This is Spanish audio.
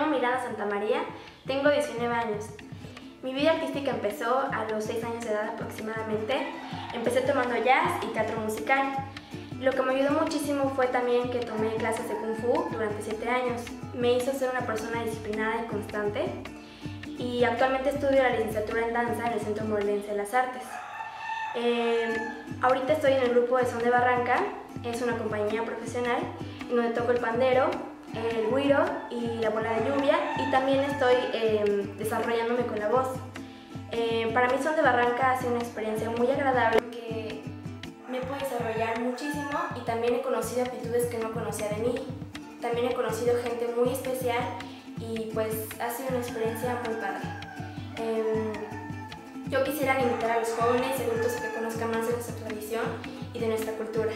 Santa María, tengo 19 años. Mi vida artística empezó a los 6 años de edad aproximadamente. Empecé tomando jazz y teatro musical. Lo que me ayudó muchísimo fue también que tomé clases de Kung Fu durante 7 años. Me hizo ser una persona disciplinada y constante. Y actualmente estudio la licenciatura en danza en el Centro Morelense de las Artes. Eh, ahorita estoy en el grupo de Son de Barranca, es una compañía profesional en donde toco el pandero, el guiro y la bola de lluvia y también estoy eh, desarrollándome con la voz. Eh, para mí Son de Barranca ha sido una experiencia muy agradable que me puedo desarrollar muchísimo y también he conocido aptitudes que no conocía de mí. También he conocido gente muy especial y pues ha sido una experiencia muy padre. Em, yo quisiera invitar a los jóvenes y adultos a que conozcan más de nuestra tradición y de nuestra cultura.